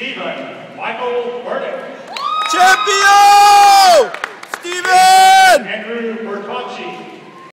Stephen Michael Burdick. Champion!